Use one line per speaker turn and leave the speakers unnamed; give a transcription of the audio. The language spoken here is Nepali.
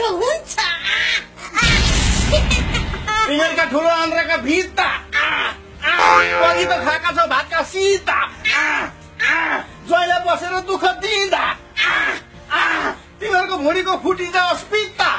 त हुन्छ.
तिमीहरूका ठुलो आन्द्राका भित्ता। अघि त खाएका छौ भातका सीता। जहिले बसेर दुःख दिँदा। तिमीहरूको भुँडीको फुटिन्छ अस्पिता